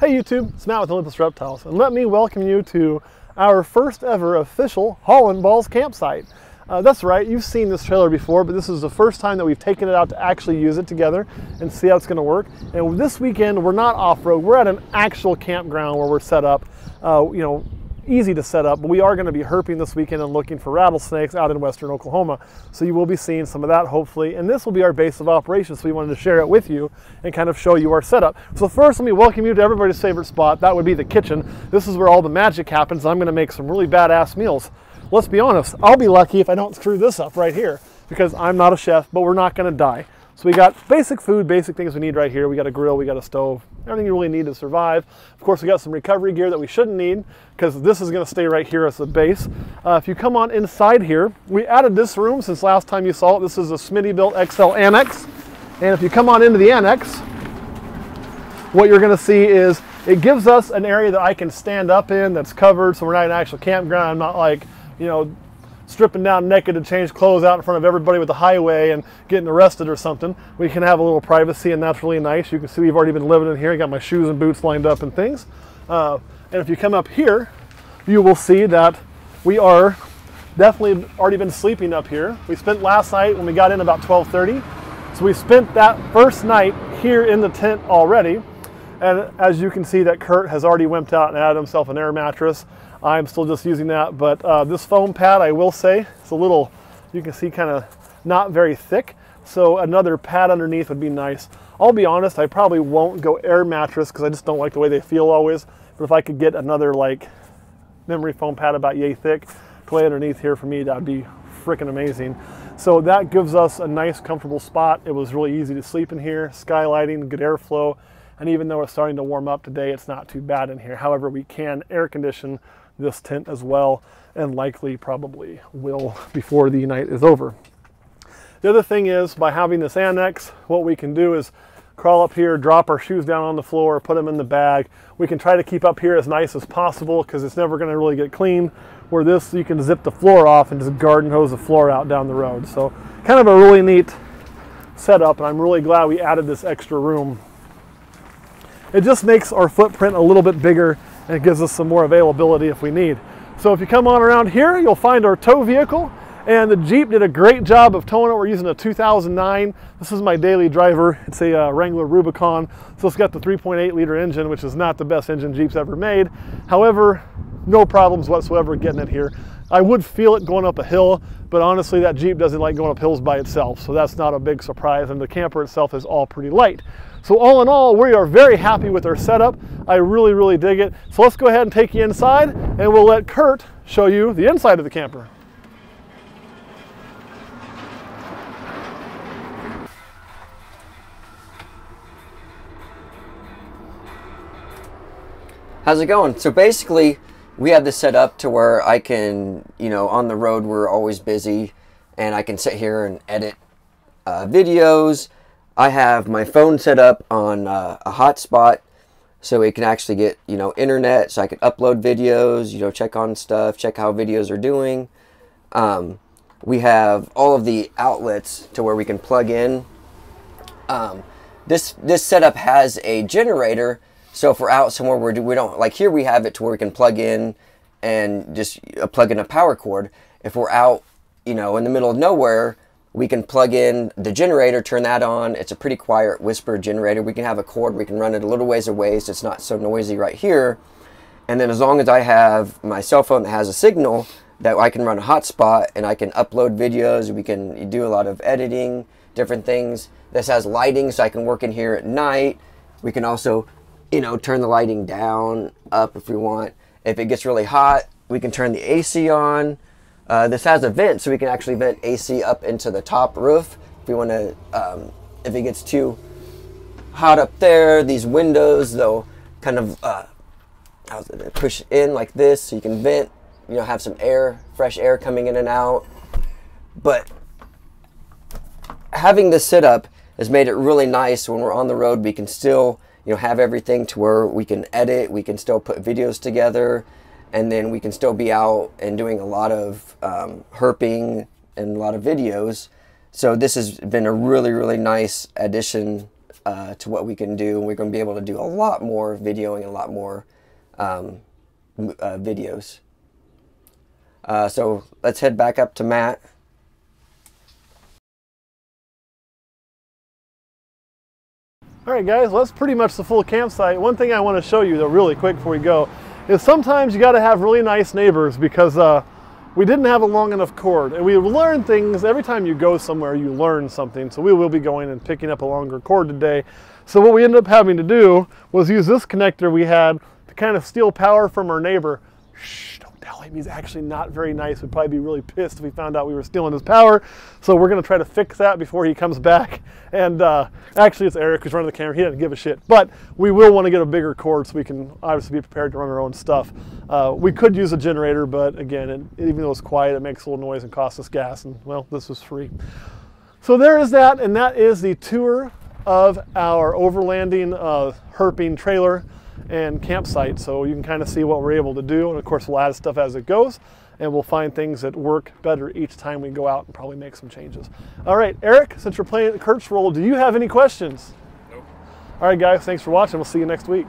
Hey YouTube, it's Matt with Olympus Reptiles, and let me welcome you to our first ever official Holland Balls campsite. Uh, that's right, you've seen this trailer before, but this is the first time that we've taken it out to actually use it together and see how it's gonna work. And this weekend, we're not off-road, we're at an actual campground where we're set up, uh, you know, easy to set up, but we are going to be herping this weekend and looking for rattlesnakes out in western Oklahoma. So you will be seeing some of that hopefully, and this will be our base of operations. So we wanted to share it with you and kind of show you our setup. So first, let me welcome you to everybody's favorite spot. That would be the kitchen. This is where all the magic happens. I'm going to make some really badass meals. Let's be honest, I'll be lucky if I don't screw this up right here because I'm not a chef, but we're not going to die. So we got basic food, basic things we need right here. We got a grill, we got a stove, everything you really need to survive. Of course, we got some recovery gear that we shouldn't need because this is gonna stay right here as the base. Uh, if you come on inside here, we added this room since last time you saw it. This is a Smittybilt XL Annex. And if you come on into the annex, what you're gonna see is it gives us an area that I can stand up in that's covered so we're not in an actual campground. I'm not like, you know, stripping down naked to change clothes out in front of everybody with the highway and getting arrested or something. We can have a little privacy and that's really nice. You can see we've already been living in here. I got my shoes and boots lined up and things. Uh, and if you come up here, you will see that we are definitely already been sleeping up here. We spent last night when we got in about 1230. So we spent that first night here in the tent already. And as you can see that Kurt has already wimped out and added himself an air mattress. I'm still just using that, but uh, this foam pad, I will say, it's a little, you can see kind of not very thick. So another pad underneath would be nice. I'll be honest, I probably won't go air mattress because I just don't like the way they feel always. But if I could get another like memory foam pad about yay thick to lay underneath here for me, that'd be freaking amazing. So that gives us a nice comfortable spot. It was really easy to sleep in here, skylighting, good airflow. And even though it's starting to warm up today, it's not too bad in here. However, we can air condition this tent as well and likely probably will before the night is over. The other thing is by having this annex, what we can do is crawl up here, drop our shoes down on the floor, put them in the bag. We can try to keep up here as nice as possible because it's never going to really get clean. Where this, you can zip the floor off and just garden hose the floor out down the road. So kind of a really neat setup and I'm really glad we added this extra room. It just makes our footprint a little bit bigger and it gives us some more availability if we need. So if you come on around here, you'll find our tow vehicle and the Jeep did a great job of towing it. We're using a 2009. This is my daily driver. It's a uh, Wrangler Rubicon. So it's got the 3.8 liter engine, which is not the best engine Jeep's ever made. However, no problems whatsoever getting it here. I would feel it going up a hill, but honestly, that Jeep doesn't like going up hills by itself. So that's not a big surprise. And the camper itself is all pretty light. So all in all, we are very happy with our setup. I really, really dig it. So let's go ahead and take you inside and we'll let Kurt show you the inside of the camper. How's it going? So basically, we have this set up to where I can, you know, on the road we're always busy and I can sit here and edit uh, videos, I have my phone set up on uh, a hotspot so it can actually get, you know, internet so I can upload videos, you know, check on stuff, check how videos are doing. Um, we have all of the outlets to where we can plug in. Um, this this setup has a generator, so if we're out somewhere where we don't like here we have it to where we can plug in and just uh, plug in a power cord. If we're out, you know, in the middle of nowhere, we can plug in the generator, turn that on. It's a pretty quiet whisper generator. We can have a cord, we can run it a little ways away so it's not so noisy right here. And then as long as I have my cell phone that has a signal, that I can run a hotspot and I can upload videos, we can do a lot of editing, different things. This has lighting so I can work in here at night. We can also, you know, turn the lighting down, up if we want. If it gets really hot, we can turn the AC on. Uh, this has a vent, so we can actually vent AC up into the top roof. If we want to, um, if it gets too hot up there, these windows, they'll kind of uh, push in like this, so you can vent, you know, have some air, fresh air coming in and out. But having this sit up has made it really nice when we're on the road. We can still, you know, have everything to where we can edit, we can still put videos together and then we can still be out and doing a lot of um, herping and a lot of videos. So this has been a really, really nice addition uh, to what we can do. And we're going to be able to do a lot more videoing and a lot more um, uh, videos. Uh, so let's head back up to Matt. All right, guys, well, that's pretty much the full campsite. One thing I want to show you, though, really quick before we go, is sometimes you got to have really nice neighbors because uh, we didn't have a long enough cord. And we learn things, every time you go somewhere, you learn something. So we will be going and picking up a longer cord today. So what we ended up having to do was use this connector we had to kind of steal power from our neighbor. Shh, He's actually not very nice. We'd probably be really pissed if we found out we were stealing his power. So we're going to try to fix that before he comes back. And uh, actually, it's Eric who's running the camera. He doesn't give a shit. But we will want to get a bigger cord so we can obviously be prepared to run our own stuff. Uh, we could use a generator, but again, it, even though it's quiet, it makes a little noise and costs us gas. And well, this was free. So there is that, and that is the tour of our overlanding uh, herping trailer and campsite. So you can kind of see what we're able to do. And of course, we'll add stuff as it goes and we'll find things that work better each time we go out and probably make some changes. All right, Eric, since you're playing Kurt's role, do you have any questions? Nope. All right, guys, thanks for watching. We'll see you next week.